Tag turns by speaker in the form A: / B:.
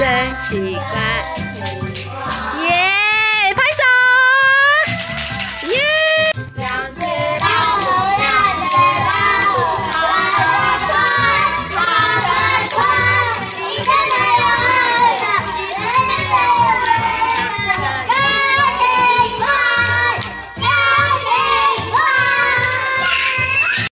A: 真奇怪。